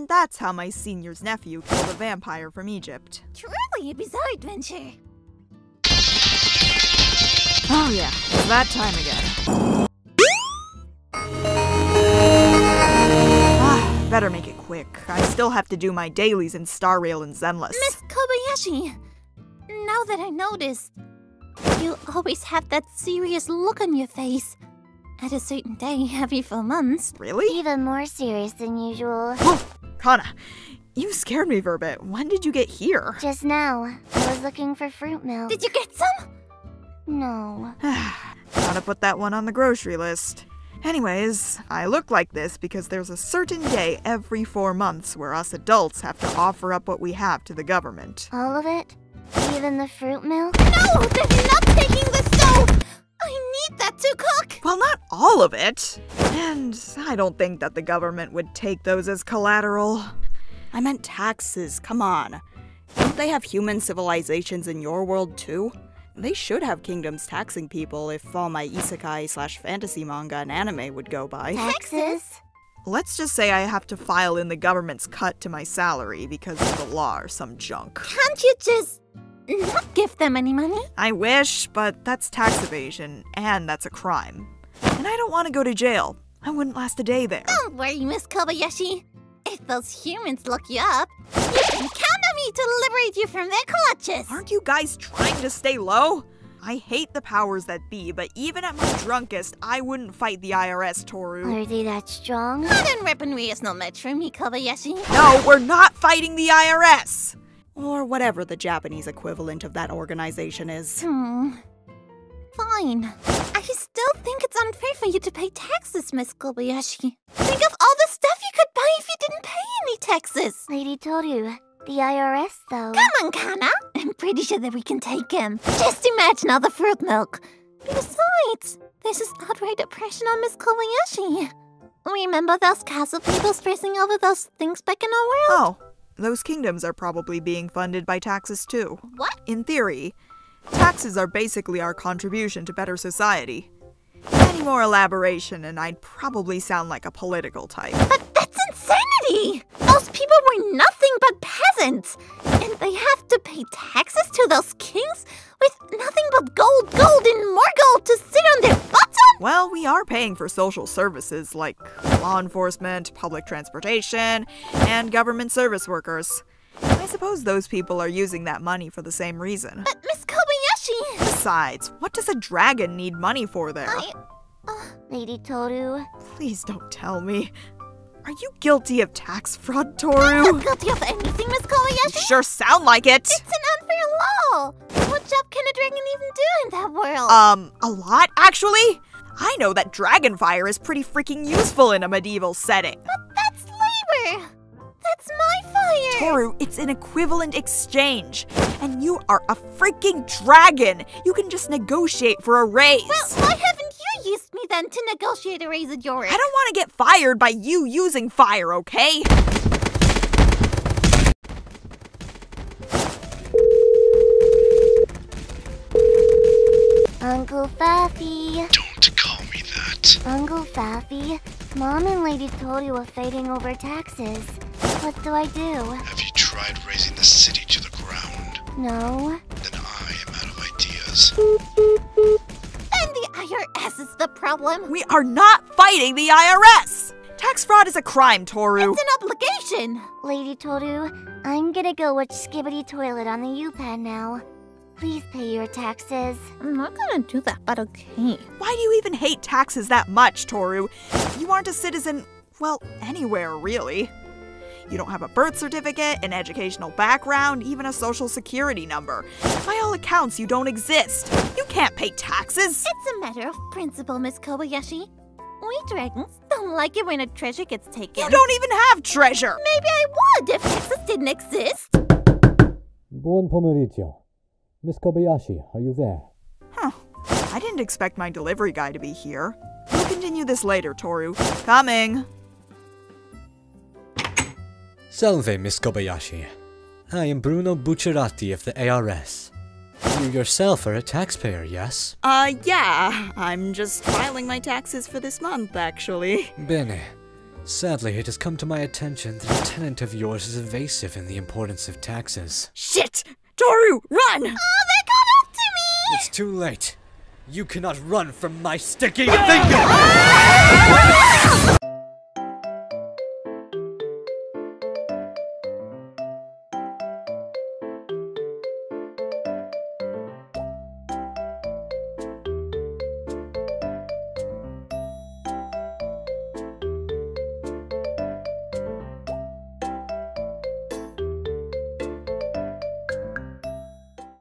And that's how my senior's nephew killed a vampire from Egypt. Truly a bizarre adventure. Oh yeah, it's that time again. Ah, better make it quick. I still have to do my dailies in Star Rail and Zenless. Miss Kobayashi, now that I noticed, you always have that serious look on your face. At a certain day every four months. Really? Even more serious than usual. Kanna, you scared me, Verbit. When did you get here? Just now, I was looking for fruit milk. Did you get some? No. Gotta put that one on the grocery list. Anyways, I look like this because there's a certain day every four months where us adults have to offer up what we have to the government. All of it? Even the fruit milk? No, they're not all of it. And I don't think that the government would take those as collateral. I meant taxes, come on. Don't they have human civilizations in your world too? They should have kingdoms taxing people if all my isekai slash fantasy manga and anime would go by. Taxes? Let's just say I have to file in the government's cut to my salary because of the law or some junk. Can't you just not give them any money? I wish, but that's tax evasion, and that's a crime. And I don't want to go to jail. I wouldn't last a day there. Don't worry, Miss Kobayashi. If those humans look you up, you can count on me to liberate you from their clutches. Aren't you guys trying to stay low? I hate the powers that be, but even at my drunkest, I wouldn't fight the IRS, Tohru. Are they that strong? Modern weaponry is no match for me, Kobayashi. No, we're not fighting the IRS! Or whatever the Japanese equivalent of that organization is. Hmm. Fine. I still think it's unfair for you to pay taxes, Miss Kobayashi. Think of all the stuff you could buy if you didn't pay any taxes. Lady Tohru, the IRS though. Come on, Kanna. I'm pretty sure that we can take him. Just imagine all the fruit milk. Besides, there's this outright oppression on Miss Kobayashi. Remember those castle people stressing over those things back in our world? Oh, those kingdoms are probably being funded by taxes too. What? In theory, taxes are basically our contribution to better society. Any more elaboration, and I'd probably sound like a political type. But that's insanity! Those people were nothing but peasants! And they have to pay taxes to those kings with nothing but gold, gold, and more gold to sit on their butts on? Well, we are paying for social services like law enforcement, public transportation, and government service workers. I suppose those people are using that money for the same reason. But Miss Kobayashi! Besides, what does a dragon need money for there? I. Lady Tohru, Please don't tell me. Are you guilty of tax fraud, Tohru? I'm not guilty of anything, Miss Kobayashi! Sure sound like it. It's an unfair law! What job can a dragon even do in that world? Um, a lot, actually? I know that dragon fire is pretty freaking useful in a medieval setting. but that's labor! That's my! Tohru, it's an equivalent exchange. And you are a freaking dragon. You can just negotiate for a raise. Well, why haven't you used me then to negotiate a raise at your I don't want to get fired by you using fire, okay? Uncle Faffy. Don't call me that. Uncle Faffy, Mom and Lady Tohru are fighting over taxes. What do I do? Have you tried raising the city to the ground? No. Then I am out of ideas. And the IRS is the problem! We are not fighting the IRS. Tax fraud is a crime, Tohru. It's an obligation! Lady Tohru, I'm gonna go watch Skibidi Toilet on the U-Pen now. Please pay your taxes. I'm not gonna do that, but okay. Why do you even hate taxes that much, Tohru? You aren't a citizen, well, anywhere, really. You don't have a birth certificate, an educational background, even a social security number. By all accounts, you don't exist. You can't pay taxes. It's a matter of principle, Miss Kobayashi. We dragons don't like it when a treasure gets taken. You don't even have treasure. Maybe I would if taxes didn't exist. Buon pomeriggio. Miss Kobayashi, are you there? Huh. I didn't expect my delivery guy to be here. We'll continue this later, Tohru. Coming. Salve, Miss Kobayashi. I am Bruno Bucciarati of the ARS. You yourself are a taxpayer, yes? Uh, yeah. I'm just filing my taxes for this month, actually. Bene. Sadly, it has come to my attention that a tenant of yours is evasive in the importance of taxes. Shit! Tohru, run! Oh, they got up to me! It's too late. You cannot run from my sticky finger!